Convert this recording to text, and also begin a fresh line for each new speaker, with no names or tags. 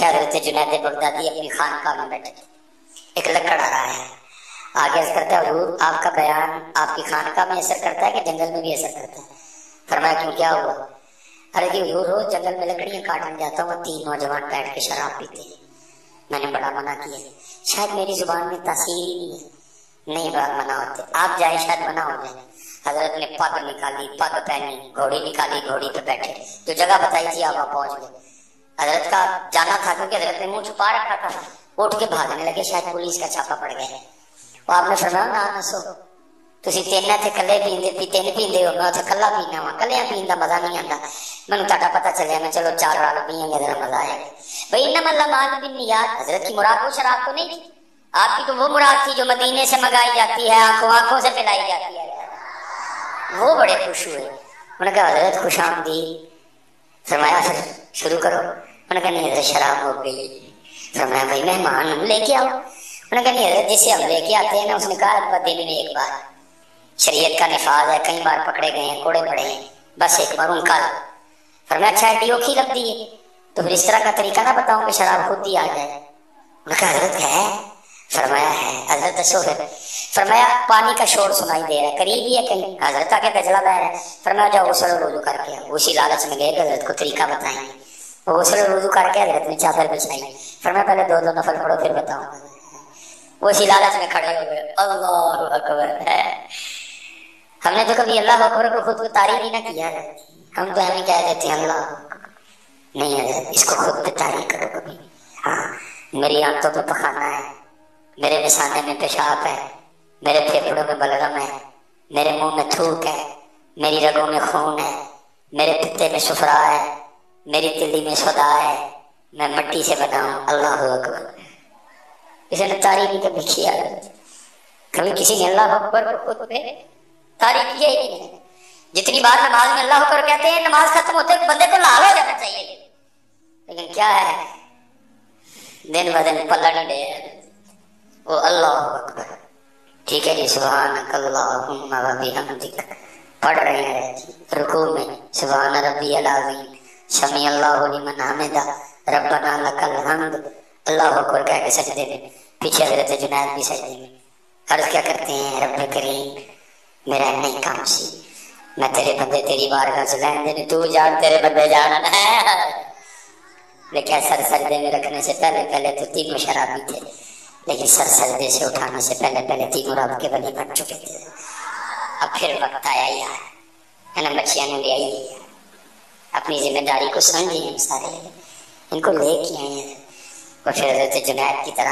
دیکھا حضرت جنید بغدادی اپنی خانقاہ میں بیٹھے ایک لکڑ آ رہا ہے۔ آگے اثر کرتا ہے حضور، آپ کا بیان آپ کی خانقاہ میں اثر کرتا ہے کہ جنگل میں بھی اثر کرتا ہے؟ فرمایا، کیوں؟ کیا ہوا؟ ارے کہ حضور روز جنگل میں لکڑیاں کاٹنے جاتا ہوں، تین نوجوان بیٹھ کے شراب پیتے ہیں۔ میں نے بڑا منع کیا شاید میری زبان میں تاثیر ہی نہیں ہے۔ نہیں بات منع ہوتے آپ جائیں، شاید منع ہو جائے۔ حضرت نے پگ نکالی، پگ پہنی، گھوڑی نکالی، گھوڑی پہ بیٹھے۔ تو جگہ بتائی تھی آپ پہنچ گئے۔ حضرت کا جانا تھا کیونکہ حضرت نے منہ چھپا رکھا تھا۔ اٹھ کے بھاگنے لگے، شاید پولیس کا چھاپا پڑ گیا وہ آپ نے فرمایا، نہ نسو تسی تین تے کلے پیندے، پی تین پیندے ہو۔ میں تے کلا پینا وا۔ کلیاں پین دا مزہ نہیں آندا۔ مینوں تہاڈا پتہ چلیا، میں چلو چار رال پییں گے، ذرا مزہ آئے گا بھئی، انما اللہ بن نیات حضرت کی مراد وہ شراب تو نہیں تھی؟ آپ کی تو وہ مراد تھی جو مدینے سے منگائی جاتی ہے، آنکھوں آنکھوں سے پلائی جاتی ہے۔ وہ بڑے خوش ہوئے۔ انہوں نے کہا، حضرت خوش آمدید۔ فرمایا پھر شروع کرو۔ انہوں نے کہا نہیں حضرت شراب ہو گئی۔ فرمایا بھائی مہمان لے کے آؤ۔ انہوں نے کہا نہیں حضرت جسے ہم لے کے آتے ہیں نا، اس نے کہا دن میں ایک بار۔ شریعت کا نفاذ ہے، کئی بار پکڑے گئے ہیں، کوڑے پڑے ہیں۔ بس ایک بار ان کا۔ فرمایا اچھا ڈیو کی لگ ہے تو پھر اس طرح کا طریقہ نہ بتاؤں کہ شراب خود ہی آ جائے۔ انہوں نے کہا حضرت ہے؟ فرمایا ہے۔ حضرت دسو پھر فرمایا، پانی کا شور سنائی دے رہا ہے، قریب ہی ہے کہیں حضرت آ کے گجلا بہ رہا ہے۔ فرمایا، جاؤ غسل وضو کر کے اسی لالچ میں گئے کہ حضرت کو طریقہ بتائیں۔ وہ غسل وضو کر کے حضرت نے چادر بچھائی فرمایا، پہلے دو دو نفل پڑھو پھر بتاؤں۔ وہ اسی لالچ میں کھڑے ہو گئے۔ اللہ اکبر۔ ہے ہم نے تو کبھی اللہ اکبر کو خود کو تعریف ہی نہ کیا ہے۔ ہم تو ہمیں کہہ دیتے ہیں، اللہ نہیں حضرت اس کو خود پہ تعریف کرو کبھی۔ ہاں میری آنتوں پہ پخانا ہے۔ میرے نسانے میں پیشاب ہے۔ میرے پھیپڑوں میں بلغم ہے۔ میرے منہ میں تھوک ہے۔ میری رگوں میں خون ہے۔ میرے پتے میں سفرا ہے۔ میری دلی میں سدا ہے، میں مٹی سے بنا ہوں اللہ اکبر۔ اسے نے تعریف کبھی کیا۔ کبھی کسی نے اللہ اکبر کو خود پہ تعریف کیا ہی نہیں۔ جتنی بار نماز میں اللہ اکبر کہتے ہیں، نماز ختم ہوتے بندے کو لال ہو جانا چاہیے۔ لیکن کیا ہے؟ دن ب دن پلٹ ڈے وہ اللہ اکبر۔ ٹھیک ہے جی سبحان اللہم و بحمدک۔ پڑھ رہے ہیں۔ رکوع میں، سبحان ربی العظیم۔ سمی اللہ لمن حمدہ. ربنا لک الحمد. اللہ اکبر کہہ کے سجدے میں، پیچھے حضرت جنید بھی سجدے میں۔ عرض کیا کرتے ہیں، رب کریم، میرا نہیں کام سی میں تیرے بندے تیری بارگاہ سے لین دینے، تو جان تیرے بندے جانا ہے۔ لیکن سر سجدے میں رکھنے سے پہلے پہلے تو تینوں شرابی تھے۔ لیکن سر سجدے سے اٹھانے سے پہلے پہلے تینوں رب کے بلی بن چکے تھے۔ اب پھر وقت آیا یار، ہے نا، بچیاں نے لے آئی۔ اپنی ذمہ داری کو سمجھی ہیں سارے ان کو لے کے آئے ہیں اور پھر حضرت جنید کی طرح